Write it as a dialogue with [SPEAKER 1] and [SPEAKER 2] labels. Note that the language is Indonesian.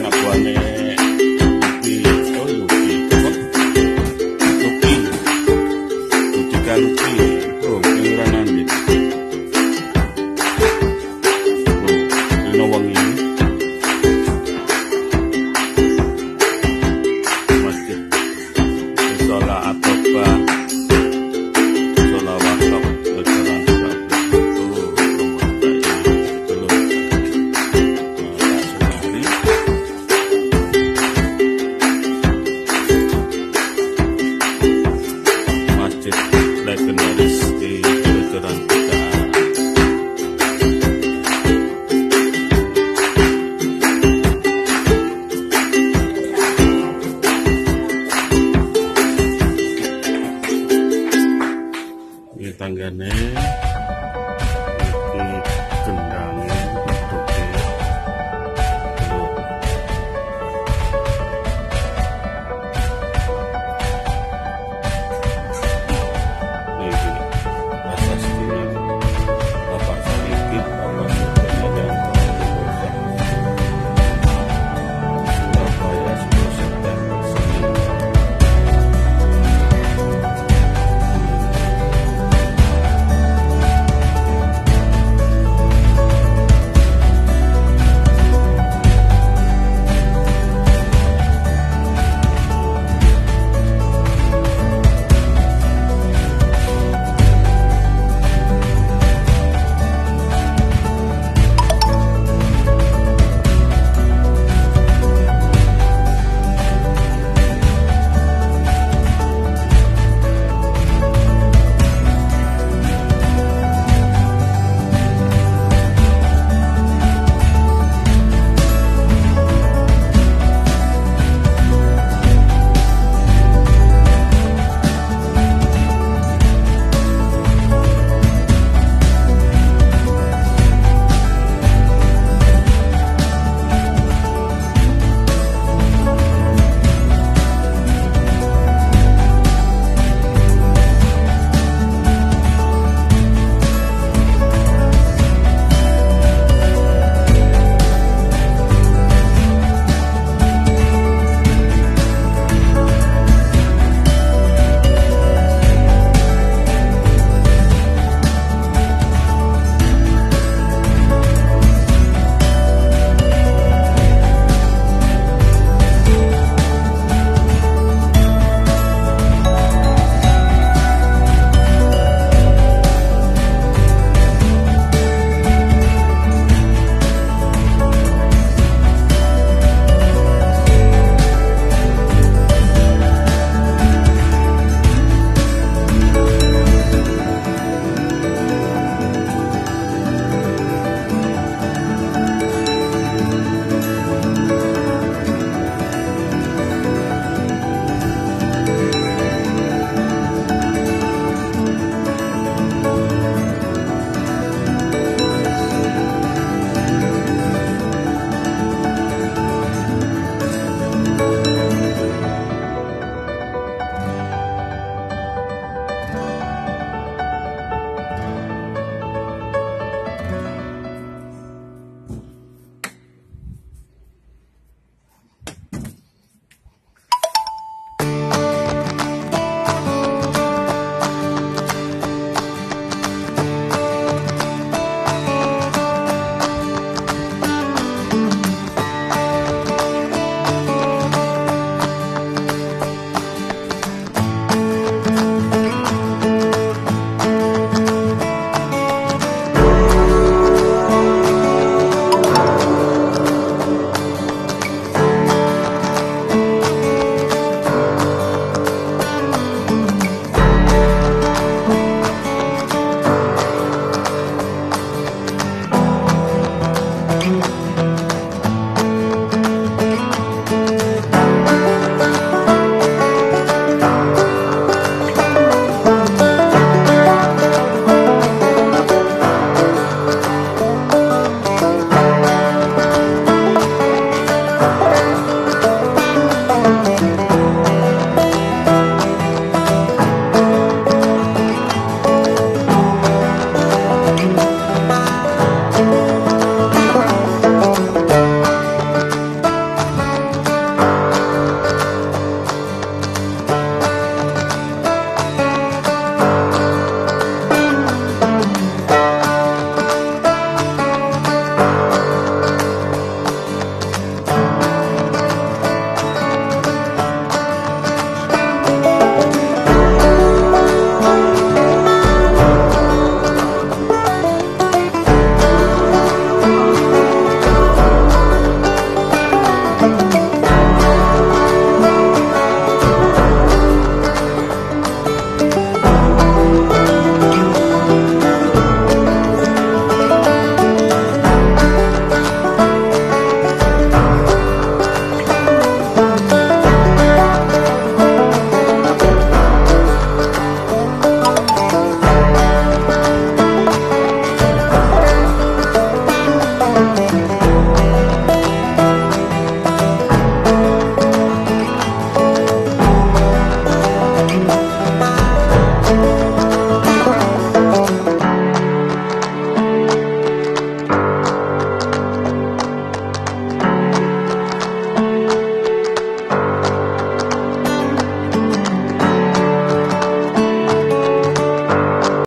[SPEAKER 1] gana cuál es. tanggane